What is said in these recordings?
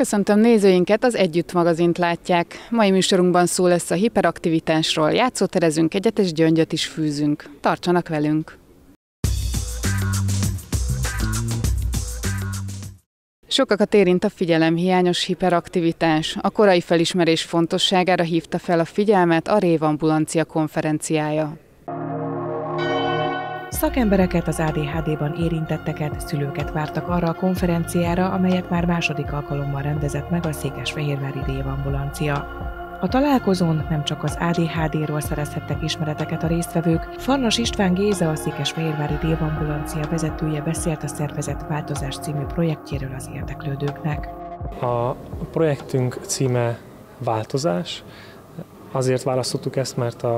Köszöntöm nézőinket, az Együtt magazint látják. Mai műsorunkban szó lesz a hiperaktivitásról. Játszóterezünk egyet és gyöngyöt is fűzünk. Tartsanak velünk! Sokakat érint a figyelemhiányos hiperaktivitás. A korai felismerés fontosságára hívta fel a figyelmet a Révambulancia konferenciája. Szakembereket, az ADHD-ban érintetteket, szülőket vártak arra a konferenciára, amelyet már második alkalommal rendezett meg a Székesfehérvári Révambulancia. A találkozón nem csak az ADHD-ról szerezhettek ismereteket a résztvevők, Farnas István Géza, a Székesfehérvári Révambulancia vezetője beszélt a szervezet Változás című projektjéről az érdeklődőknek. A projektünk címe Változás. Azért választottuk ezt, mert a,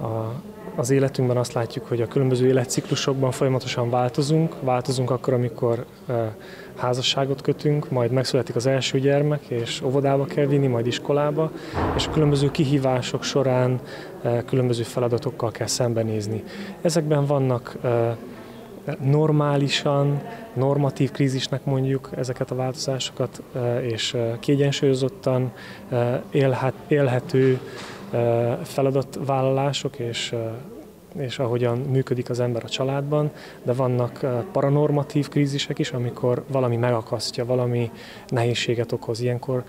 a az életünkben azt látjuk, hogy a különböző életciklusokban folyamatosan változunk. Változunk akkor, amikor házasságot kötünk, majd megszületik az első gyermek, és óvodába kell vinni, majd iskolába, és a különböző kihívások során különböző feladatokkal kell szembenézni. Ezekben vannak normálisan, normatív krízisnek mondjuk ezeket a változásokat, és kiegyensúlyozottan élhető feladatvállalások és és ahogyan működik az ember a családban, de vannak paranormatív krízisek is, amikor valami megakasztja, valami nehézséget okoz. Ilyenkor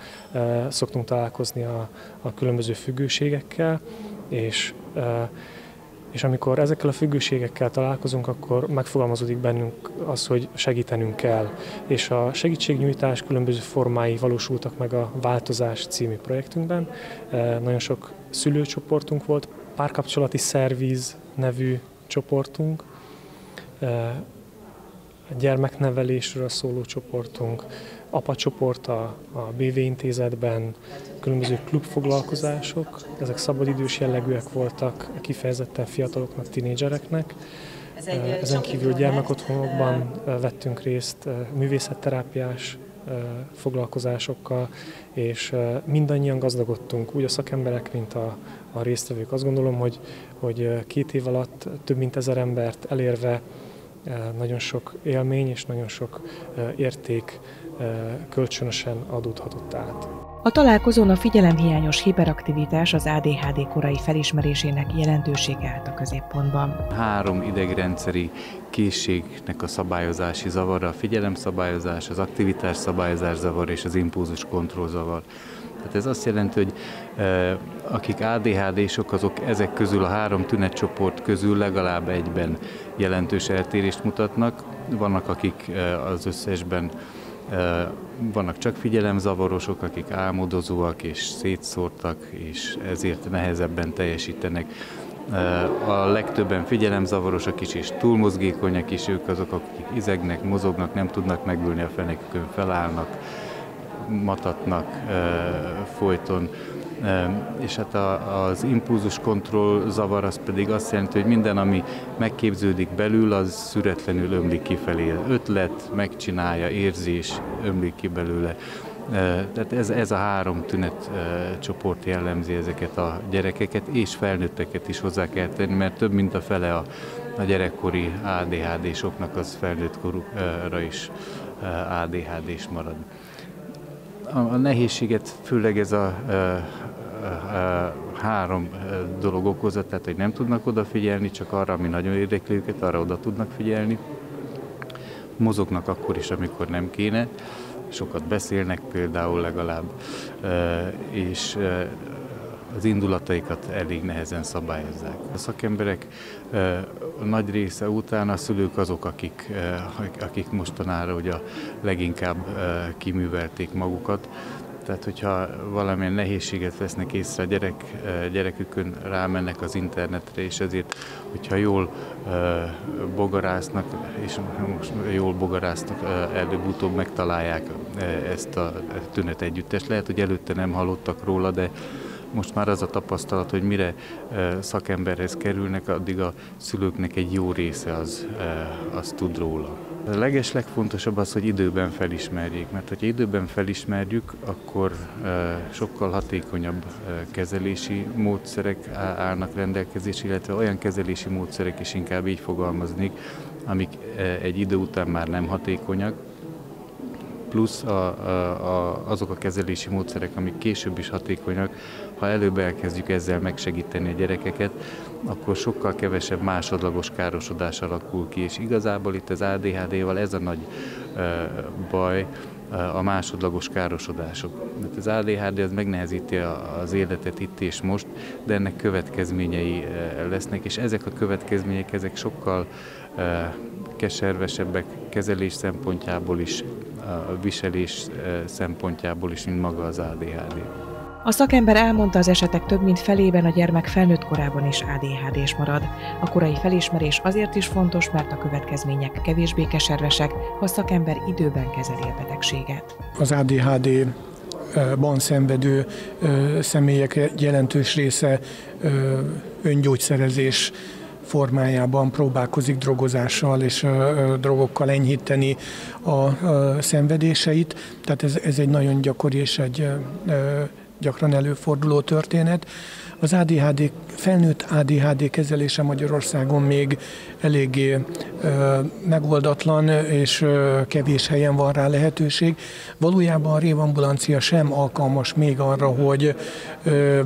szoktunk találkozni a, a különböző függőségekkel, és és amikor ezekkel a függőségekkel találkozunk, akkor megfogalmazódik bennünk az, hogy segítenünk kell. És a segítségnyújtás különböző formái valósultak meg a Változás című projektünkben. Nagyon sok szülőcsoportunk volt, párkapcsolati szervíz nevű csoportunk, gyermeknevelésről szóló csoportunk, apacsoport a, a BV intézetben, különböző klubfoglalkozások, ezek szabadidős jellegűek voltak, kifejezetten fiataloknak, tinédzsereknek. Ezen kívül gyermekotthonokban vettünk részt művészetterápiás foglalkozásokkal, és mindannyian gazdagodtunk, úgy a szakemberek, mint a, a résztvevők. Azt gondolom, hogy, hogy két év alatt több mint ezer embert elérve nagyon sok élmény és nagyon sok érték kölcsönösen adódhatott át. A találkozón a figyelemhiányos hiperaktivitás az ADHD korai felismerésének jelentősége állt a középpontban. Három idegrendszeri készségnek a szabályozási zavara, a figyelemszabályozás, az aktivitás szabályozás zavar és az impulzus kontroll zavar. Tehát ez azt jelenti, hogy e, akik ADHD-sok, azok ezek közül a három tünetcsoport közül legalább egyben jelentős eltérést mutatnak. Vannak, akik e, az összesben vannak csak figyelemzavarosok, akik álmodozóak és szétszórtak, és ezért nehezebben teljesítenek. A legtöbben figyelemzavarosak is, és túlmozgékonyak is, ők azok, akik izegnek, mozognak, nem tudnak megülni a fenekükön, felállnak, matatnak folyton és hát a, az impulzus kontroll zavar az pedig azt jelenti, hogy minden, ami megképződik belül, az szüretlenül ömlik kifelé. Ötlet, megcsinálja, érzés ömlik ki belőle. Tehát ez, ez a három tünet csoport jellemzi ezeket a gyerekeket, és felnőtteket is hozzá kell tenni, mert több mint a fele a, a gyerekkori ADHD-soknak az felnőtt korukra is ADHD-s marad. A, a nehézséget főleg ez a, a három dolog okozza, tehát hogy nem tudnak odafigyelni, csak arra, ami nagyon érdekli őket, arra oda tudnak figyelni. Mozognak akkor is, amikor nem kéne, sokat beszélnek például legalább, és az indulataikat elég nehezen szabályozzák. A szakemberek a nagy része után a szülők azok, akik, akik mostanára ugye leginkább kiművelték magukat, tehát, hogyha valamilyen nehézséget vesznek észre a gyerek, gyerekükön, rámennek az internetre, és ezért, hogyha jól bogarásznak, és most jól bogarásznak, előbb-utóbb megtalálják ezt a tünet együttest. Lehet, hogy előtte nem hallottak róla, de most már az a tapasztalat, hogy mire szakemberhez kerülnek, addig a szülőknek egy jó része az, az tud róla. A leges legfontosabb az, hogy időben felismerjék, mert hogyha időben felismerjük, akkor sokkal hatékonyabb kezelési módszerek állnak rendelkezésre, illetve olyan kezelési módszerek is inkább így fogalmaznék, amik egy idő után már nem hatékonyak, plusz a, a, a, azok a kezelési módszerek, amik később is hatékonyak, ha előbb elkezdjük ezzel megsegíteni a gyerekeket, akkor sokkal kevesebb másodlagos károsodás alakul ki, és igazából itt az ADHD-val ez a nagy uh, baj, a másodlagos károsodások. Mert az ADHD az megnehezíti az életet itt és most, de ennek következményei lesznek, és ezek a következmények ezek sokkal keservesebbek kezelés szempontjából is, a viselés szempontjából is, mint maga az ADHD. A szakember elmondta az esetek több mint felében a gyermek felnőtt korában is ADHD-s marad. A korai felismerés azért is fontos, mert a következmények kevésbé keservesek, ha a szakember időben kezeli a betegséget. Az ADHD ban szenvedő személyek jelentős része öngyógyszerezés formájában próbálkozik drogozással és drogokkal enyhíteni a szenvedéseit. Tehát ez, ez egy nagyon gyakori és egy gyakran előforduló történet. Az ADHD, felnőtt ADHD kezelése Magyarországon még eléggé ö, megoldatlan, és ö, kevés helyen van rá lehetőség. Valójában a révambulancia sem alkalmas még arra, hogy ö,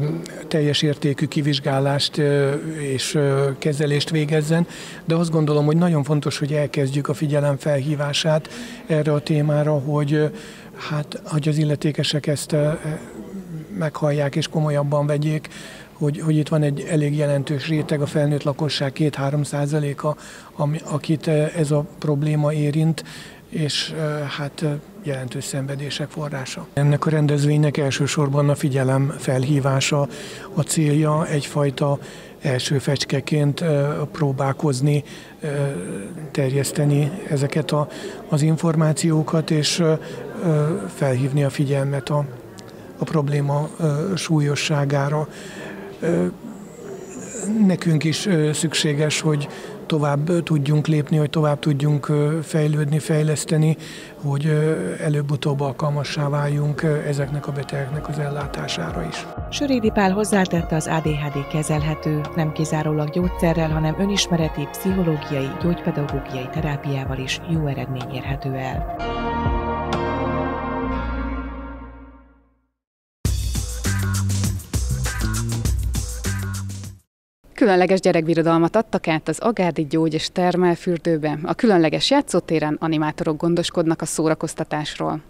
teljes értékű kivizsgálást ö, és ö, kezelést végezzen, de azt gondolom, hogy nagyon fontos, hogy elkezdjük a figyelem felhívását erre a témára, hogy hát, hogy az illetékesek ezt meghallják és komolyabban vegyék, hogy, hogy itt van egy elég jelentős réteg, a felnőtt lakosság 2-3 százaléka, akit eh, ez a probléma érint, és eh, hát eh, jelentős szenvedések forrása. Ennek a rendezvénynek elsősorban a figyelem felhívása a célja, egyfajta első fecskeként próbálkozni, terjeszteni ezeket a, az információkat, és felhívni a figyelmet a, a probléma súlyosságára. Nekünk is szükséges, hogy tovább tudjunk lépni, hogy tovább tudjunk fejlődni, fejleszteni, hogy előbb-utóbb alkalmassá váljunk ezeknek a betegeknek az ellátására is. Sörédi Pál hozzátette az ADHD kezelhető, nem kizárólag gyógyszerrel, hanem önismereti, pszichológiai, gyógypedagógiai terápiával is jó eredmény érhető el. Különleges gyerekbirodalmat adtak át az Agárdi Gyógy és Termelfürdőbe. A különleges játszótéren animátorok gondoskodnak a szórakoztatásról.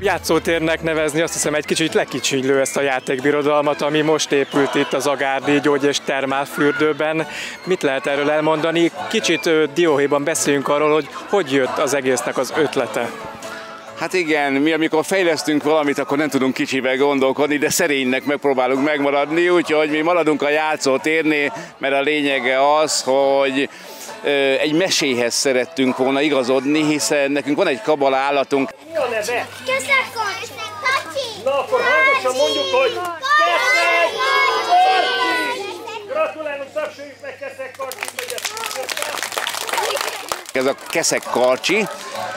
Játszótérnek nevezni, azt hiszem egy kicsit lekicsinylő ezt a játékbirodalmat, ami most épült itt az Agárdi Gyógy és Termálfürdőben. Mit lehet erről elmondani? Kicsit dióhéjban beszéljünk arról, hogy hogy jött az egésznek az ötlete. Hát igen, mi amikor fejlesztünk valamit, akkor nem tudunk kicsivel gondolkodni, de szerénynek megpróbálunk megmaradni, úgyhogy mi maradunk a játszótérnél, mert a lényege az, hogy egy meséhez szerettünk volna igazodni, hiszen nekünk van egy kabala állatunk. Mi a neve? Keszekkarcsi. Na akkor hangosan mondjuk, hogy Keszekkarcsi! Gratulálunk, tapsoljuk meg Keszekkarcsit, hogy ezt ez a Keszek Karcsi,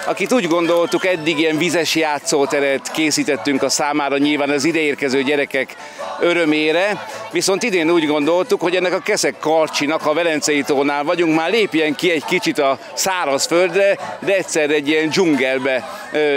akit úgy gondoltuk, eddig ilyen vizes játszóteret készítettünk a számára nyilván az ideérkező gyerekek örömére, viszont idén úgy gondoltuk, hogy ennek a Keszek Karcsinak, a Velencei tónál vagyunk, már lépjen ki egy kicsit a szárazföldre, de egyszer egy ilyen dzsungelbe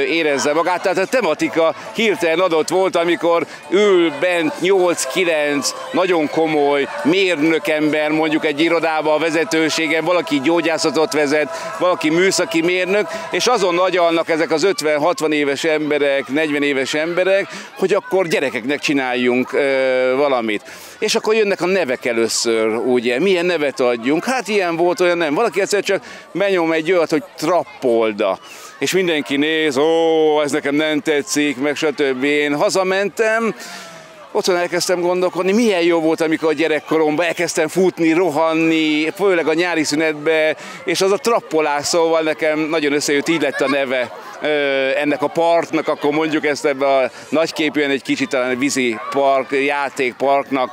érezze magát. Tehát a tematika hirtelen adott volt, amikor ül bent 8-9 nagyon komoly mérnökember mondjuk egy irodába a vezetőségen, valaki gyógyászatot vezet, valaki műszaki mérnök, és azon agyalnak ezek az 50-60 éves emberek, 40 éves emberek, hogy akkor gyerekeknek csináljunk ö, valamit. És akkor jönnek a nevek először, ugye, milyen nevet adjunk? Hát ilyen volt, olyan nem. Valaki egyszer csak benyom egy olyat, hogy trappolda és mindenki néz, ó, ez nekem nem tetszik, meg stb. Én hazamentem, otthon elkezdtem gondolkodni, milyen jó volt, amikor a gyerekkoromban elkezdtem futni, rohanni, főleg a nyári szünetbe, és az a trappolás, szóval nekem nagyon összejött, így lett a neve ennek a parknak, akkor mondjuk ezt ebbe a nagyképűen egy kicsit talán vízi park, játékparknak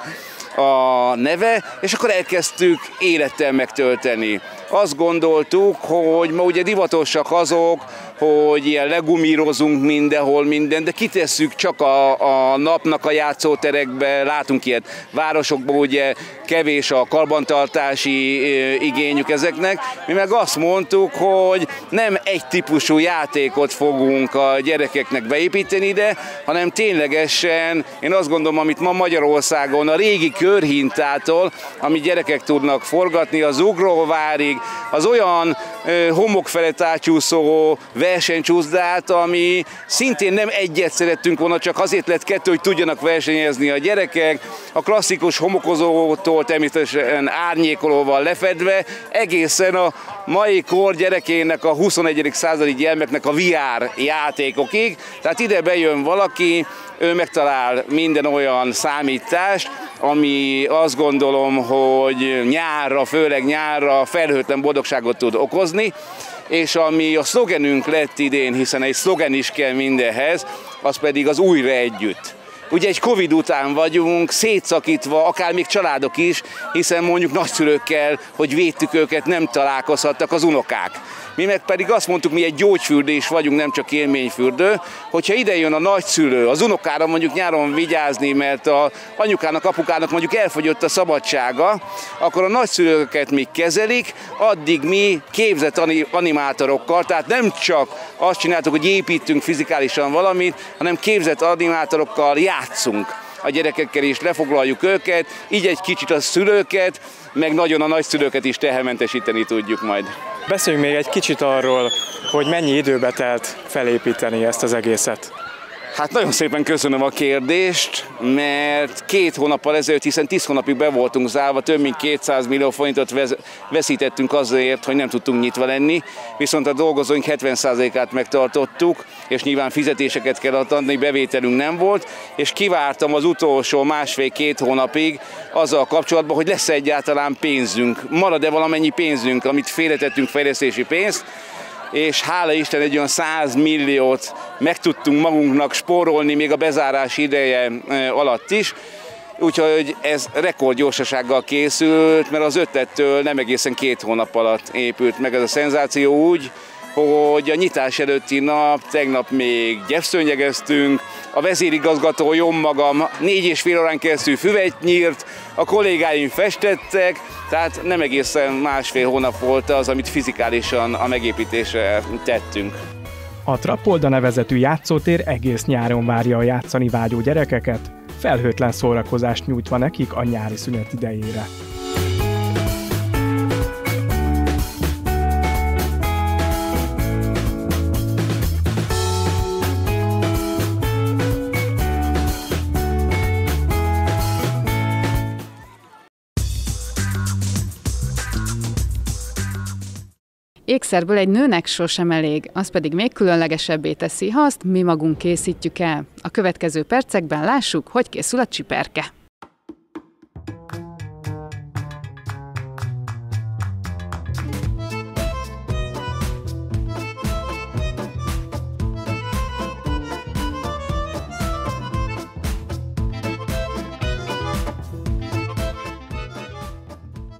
a neve, és akkor elkezdtük élettel megtölteni. azt gondoltuk, hogy ma ugye divatosak azok, hogy ilyen legumírozunk mindenhol minden, de kitesszük csak a, a napnak a játszóterekbe, látunk ilyet városokban, ugye kevés a karbantartási igényük ezeknek. Mi meg azt mondtuk, hogy nem egy típusú játékot fogunk a gyerekeknek beépíteni ide, hanem ténylegesen, én azt gondolom, amit ma Magyarországon a régi körhintától, amit gyerekek tudnak forgatni, az ugróvárig, az olyan homok felett átcsúszó versenycsúszdát, ami szintén nem egyet szerettünk volna, csak azért lett kettő, hogy tudjanak versenyezni a gyerekek, a klasszikus homokozótól természetesen árnyékolóval lefedve, egészen a mai kor gyerekének, a 21. századi gyermeknek a VR játékokig. Tehát ide bejön valaki, ő megtalál minden olyan számítást, ami azt gondolom, hogy nyárra, főleg nyárra felhőtlen boldogságot tud okozni, és ami a szlogenünk lett idén, hiszen egy szlogen is kell mindenhez, az pedig az újra együtt. Ugye egy Covid után vagyunk, szétszakítva, akár még családok is, hiszen mondjuk nagyszülőkkel, hogy védtük őket, nem találkozhattak az unokák. Mi meg pedig azt mondtuk, mi egy gyógyfürdő is vagyunk, nem csak élményfürdő, hogyha ide jön a nagyszülő, az unokára mondjuk nyáron vigyázni, mert a anyukának, apukának mondjuk elfogyott a szabadsága, akkor a nagyszülőket még kezelik, addig mi képzett animátorokkal, tehát nem csak azt csináltuk, hogy építünk fizikálisan valamit, hanem képzett animátorokkal játszunk a gyerekekkel is, lefoglaljuk őket, így egy kicsit a szülőket, meg nagyon a nagyszülőket is tehermentesíteni tudjuk majd. Beszéljünk még egy kicsit arról, hogy mennyi időbe telt felépíteni ezt az egészet. Hát nagyon szépen köszönöm a kérdést, mert két hónappal ezelőtt, hiszen tíz hónapig be voltunk zárva, több mint 200 millió forintot veszítettünk azért, hogy nem tudtunk nyitva lenni, viszont a dolgozóink 70%-át megtartottuk, és nyilván fizetéseket kellett adni, bevételünk nem volt, és kivártam az utolsó másfél-két hónapig azzal kapcsolatban, hogy lesz egyáltalán pénzünk, marad-e valamennyi pénzünk, amit félretettünk fejlesztési pénzt, és hála Isten egy olyan 100 milliót meg tudtunk magunknak spórolni még a bezárás ideje alatt is, Úgyhogy ez rekordgyorsasággal készült, mert az ötlettől nem egészen két hónap alatt épült meg ez a szenzáció úgy, hogy a nyitás előtti nap, tegnap még gyepszőnyegeztünk, a vezérigazgató jó magam négy és fél órán keresztül füvet nyírt, a kollégáim festettek, tehát nem egészen másfél hónap volt az, amit fizikálisan a megépítésre tettünk. A Trapolda nevezetű játszótér egész nyáron várja a játszani vágyó gyerekeket, felhőtlen szórakozást nyújtva nekik a nyári szünet idejére. Ékszerből egy nőnek sosem elég, az pedig még különlegesebbé teszi, ha azt mi magunk készítjük el. A következő percekben lássuk, hogy készül a csiperke.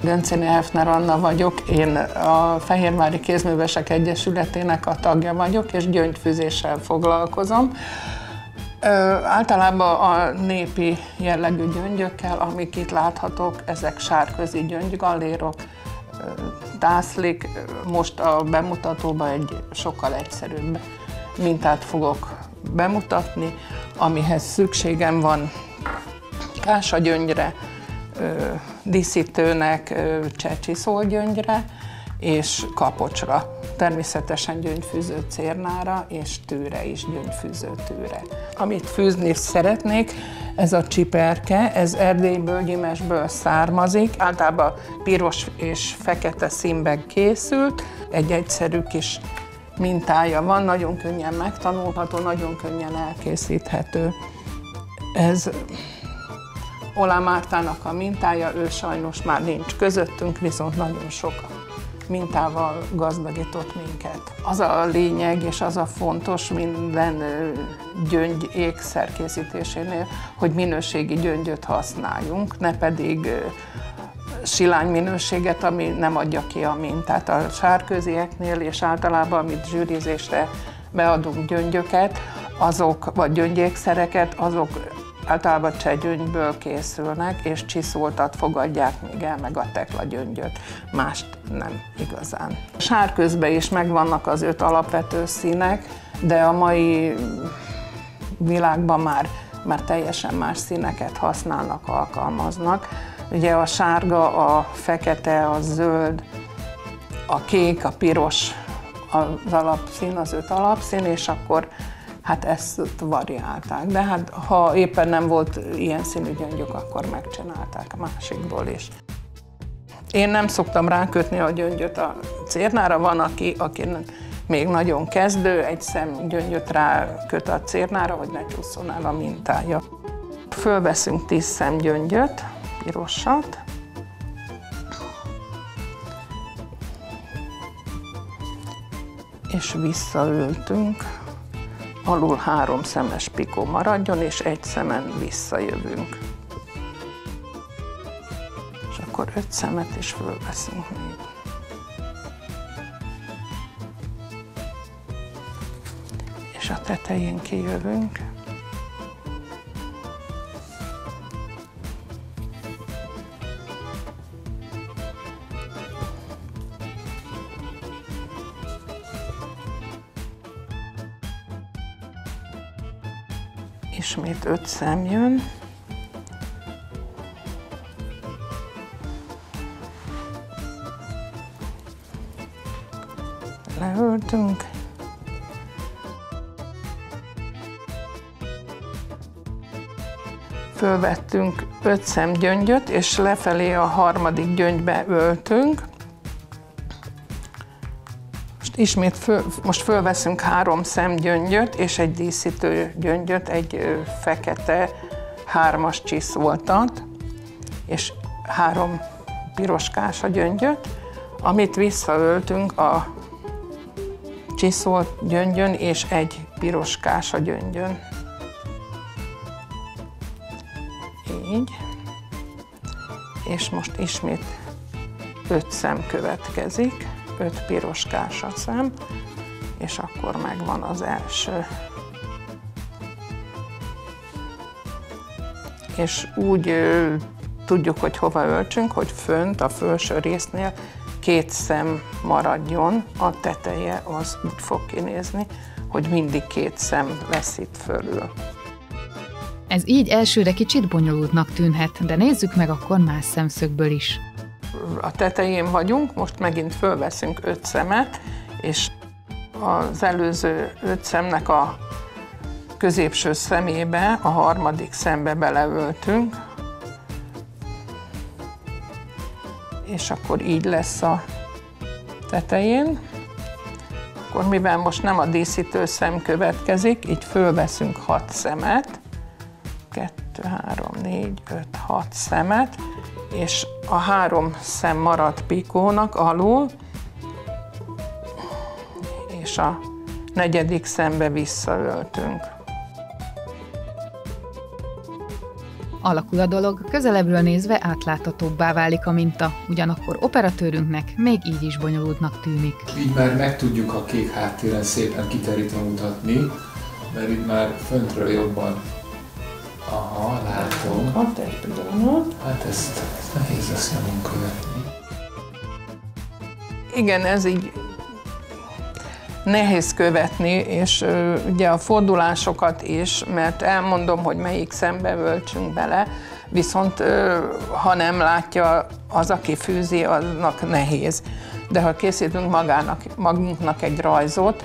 Döncini Hefner Anna vagyok, én a Fehérvári Kézművesek Egyesületének a tagja vagyok, és gyöngyfűzéssel foglalkozom. Ö, általában a népi jellegű gyöngyökkel, amik itt láthatók, ezek sárközi gyöngygallérok, dászlik. Most a bemutatóban egy sokkal egyszerűbb mintát fogok bemutatni, amihez szükségem van kásagyöngyre, díszítőnek csecsiszolgyöngyre és kapocsra. Természetesen gyöngyfűző cérnára és tűre is, gyöngyfűző tűre. Amit fűzni szeretnék, ez a csiperke, ez Erdélyből, Gyimesből származik. Általában piros és fekete színben készült. Egy egyszerű kis mintája van, nagyon könnyen megtanulható, nagyon könnyen elkészíthető. Ez Olá Mártának a mintája, ő sajnos már nincs közöttünk, viszont nagyon sok mintával gazdagított minket. Az a lényeg és az a fontos minden gyöngy ékszer készítésénél, hogy minőségi gyöngyöt használjunk, ne pedig silány minőséget, ami nem adja ki a mintát. A sárközieknél és általában, amit zsűrizésre beadunk gyöngyöket, azok, vagy gyöngyékszereket, azok általában csegyöngyből készülnek, és csiszoltat fogadják még el, meg a tekla gyöngyöt. Mást nem igazán. Sárközben is megvannak az öt alapvető színek, de a mai világban már, már teljesen más színeket használnak, alkalmaznak. Ugye a sárga, a fekete, a zöld, a kék, a piros az alapszín, az öt alapszín, és akkor hát ezt variálták. De hát ha éppen nem volt ilyen színű gyöngyök, akkor megcsinálták másikból is. Én nem szoktam rákötni a gyöngyöt a cérnára, van, aki, aki még nagyon kezdő, egy szem gyöngyöt ráköt a cérnára, hogy ne csúszson el a mintája. Fölveszünk tíz szem gyöngyöt, pirosat, és visszaültünk, alul három szemes pikó maradjon, és egy szemen visszajövünk. És akkor öt szemet is fölveszünk még. És a tetején kijövünk. Ismét öt szem jön. Leöltünk. Fölvettünk öt szem gyöngyöt, és lefelé a harmadik gyöngybe öltünk. Ismét föl, most fölveszünk három szemgyöngyöt és egy díszítő gyöngyöt, egy fekete hármas csiszoltat, és három piroskás a gyöngyöt, amit visszaöltünk a csiszolt gyöngyön és egy piroskás a gyöngyön. Így. És most ismét öt szem következik öt piroskás a szem, és akkor megvan az első. És úgy ö, tudjuk, hogy hova öltsünk, hogy fönt a felső résznél két szem maradjon, a teteje az úgy fog kinézni, hogy mindig két szem lesz itt fölül. Ez így elsőre kicsit bonyolultnak tűnhet, de nézzük meg akkor más szemszögből is a tetején vagyunk, most megint fölveszünk öt szemet, és az előző öt szemnek a középső szemébe, a harmadik szembe beleöltünk, és akkor így lesz a tetején. Akkor mivel most nem a díszítő szem következik, így fölveszünk hat szemet, 2, 3, 4, 5, 6 szemet, és a három szem maradt pikónak alul, és a negyedik szembe visszaöltünk. Alakul a dolog, közelebbről nézve átláthatóbbá válik a minta, ugyanakkor operatőrünknek még így is bonyolultnak tűnik. Így már meg tudjuk a kék háttéren szépen kiterítve mutatni, mert itt már föntről jobban Aha, látom. Hát egy pillanat. Hát ezt, ezt nehéz lesz nyomon követni. Igen, ez így nehéz követni, és ö, ugye a fordulásokat is, mert elmondom, hogy melyik szembe völtsünk bele, viszont ö, ha nem látja az, aki fűzi, aznak nehéz. De ha készítünk magának, magunknak egy rajzot,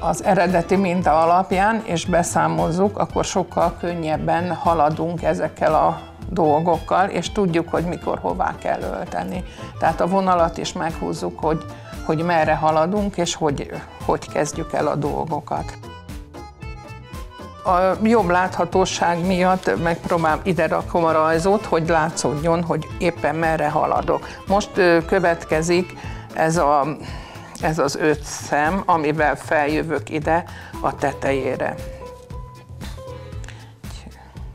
az eredeti minta alapján, és beszámozzuk, akkor sokkal könnyebben haladunk ezekkel a dolgokkal, és tudjuk, hogy mikor hová kell ölteni. Tehát a vonalat is meghúzzuk, hogy, hogy merre haladunk, és hogy, hogy kezdjük el a dolgokat. A jobb láthatóság miatt megpróbálom ide rakom a rajzot, hogy látszódjon, hogy éppen merre haladok. Most következik ez a ez az öt szem, amivel feljövök ide a tetejére.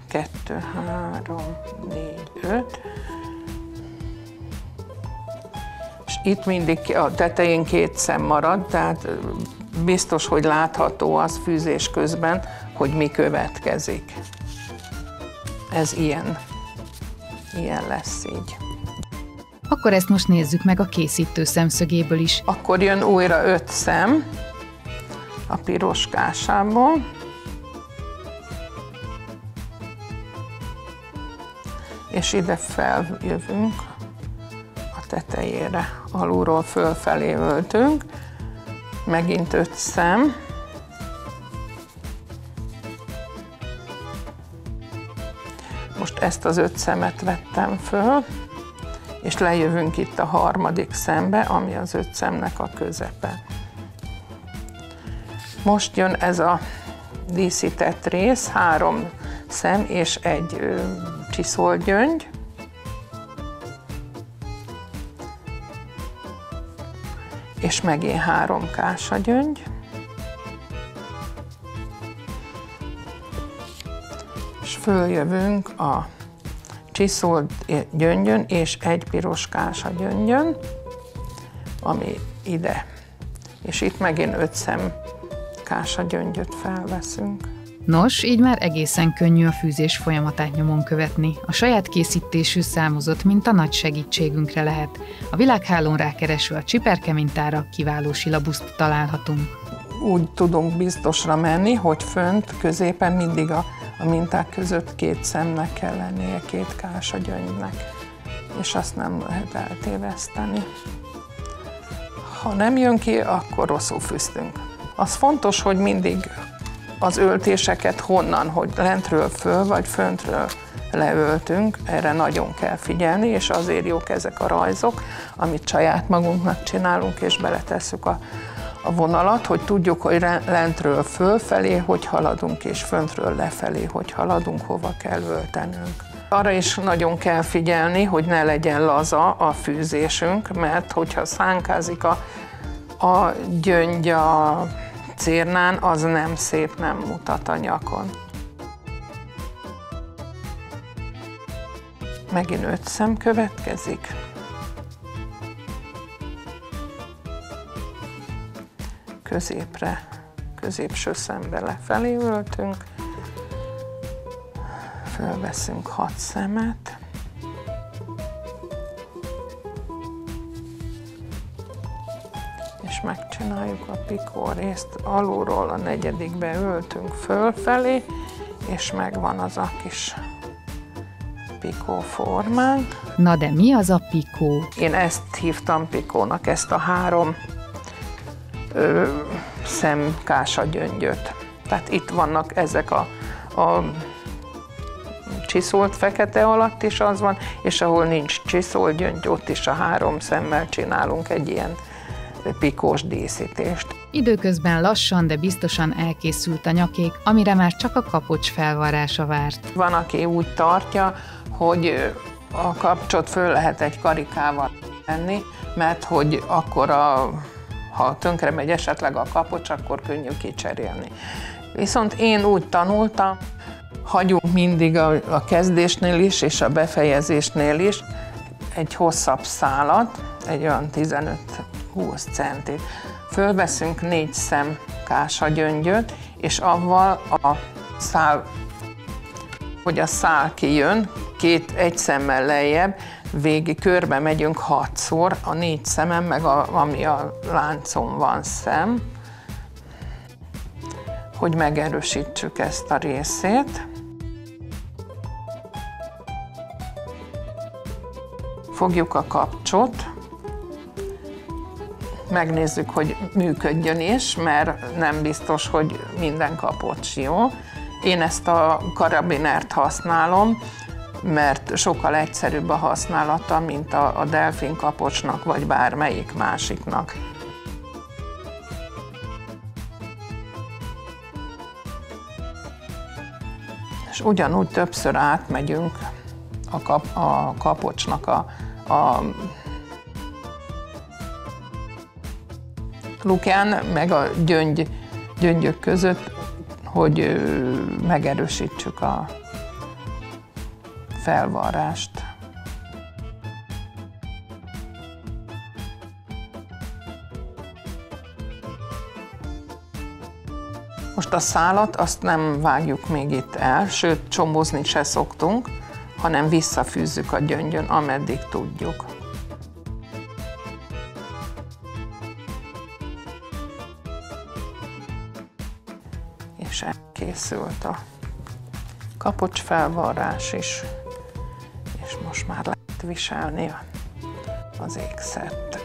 Kettő, három, négy, öt. itt mindig a tetején két szem marad, tehát biztos, hogy látható az fűzés közben, hogy mi következik. Ez ilyen, ilyen lesz így. Akkor ezt most nézzük meg a készítő szemszögéből is. Akkor jön újra öt szem a piroskásából. És ide feljövünk a tetejére, alulról fölfelé öltünk. Megint öt szem. Most ezt az öt szemet vettem föl és lejövünk itt a harmadik szembe, ami az öt szemnek a közepe. Most jön ez a díszített rész, három szem és egy csiszolgyöngy. És megint három kásagyöngy. És följövünk a csiszolt gyöngyön és egy piroskás a gyöngyön, ami ide. És itt megint öt szem kása gyöngyöt felveszünk. Nos, így már egészen könnyű a fűzés folyamatát nyomon követni. A saját készítésű számozott minta nagy segítségünkre lehet. A világhálón rákereső a csiperke mintára kiváló silabuszt találhatunk. Úgy tudunk biztosra menni, hogy fönt, középen mindig a a minták között két szemnek kell lennie, két kás a gyöngynek, és azt nem lehet eltéveszteni. Ha nem jön ki, akkor rosszul fűztünk. Az fontos, hogy mindig az öltéseket honnan, hogy lentről föl, vagy föntről leöltünk, erre nagyon kell figyelni, és azért jók ezek a rajzok, amit saját magunknak csinálunk, és beletesszük a a vonalat, hogy tudjuk, hogy lentről fölfelé, hogy haladunk, és föntről lefelé, hogy haladunk, hova kell öltenünk. Arra is nagyon kell figyelni, hogy ne legyen laza a fűzésünk, mert hogyha szánkázik a, a gyöngy a cérnán, az nem szép, nem mutat a nyakon. Megint öt szem következik. Középre, középső szembe lefelé öltünk, fölveszünk hat szemet, és megcsináljuk a pikó részt. Alulról a negyedikbe öltünk fölfelé, és megvan az a kis pikó formánk. Na de mi az a pikó? Én ezt hívtam pikónak, ezt a három ö, szemkása gyöngyöt. Tehát itt vannak ezek a, a csiszolt fekete alatt is az van, és ahol nincs csiszolt gyöngy, ott is a három szemmel csinálunk egy ilyen pikós díszítést. Időközben lassan, de biztosan elkészült a nyakék, amire már csak a kapocs felvarása várt. Van, aki úgy tartja, hogy a kapcsot föl lehet egy karikával tenni, mert hogy akkor a ha tönkre megy esetleg a kapocs, akkor könnyű kicserélni. Viszont én úgy tanultam, hagyunk mindig a, a kezdésnél is, és a befejezésnél is egy hosszabb szálat, egy olyan 15-20 centit. Fölveszünk négy szem gyöngyöt, és avval a szál, hogy a szál kijön, két, egy szemmel lejjebb, végig körbe megyünk hatszor, a négy szemem, meg a, ami a láncon van szem, hogy megerősítsük ezt a részét. Fogjuk a kapcsot, megnézzük, hogy működjön is, mert nem biztos, hogy minden kapocs jó. Én ezt a karabinert használom, mert sokkal egyszerűbb a használata, mint a, a delfin kapocsnak, vagy bármelyik másiknak. És ugyanúgy többször átmegyünk a, kap, a kapocsnak a, a lukján, meg a gyöngy, gyöngyök között, hogy megerősítsük a, felvarrást. Most a szálat azt nem vágjuk még itt el, sőt csombozni se szoktunk, hanem visszafűzzük a gyöngyön, ameddig tudjuk. És elkészült a kapocs felvarrás is most már lehet viselni az ékszert.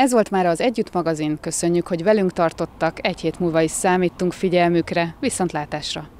Ez volt már az Együtt magazin, köszönjük, hogy velünk tartottak, egy hét múlva is számítunk figyelmükre, viszontlátásra!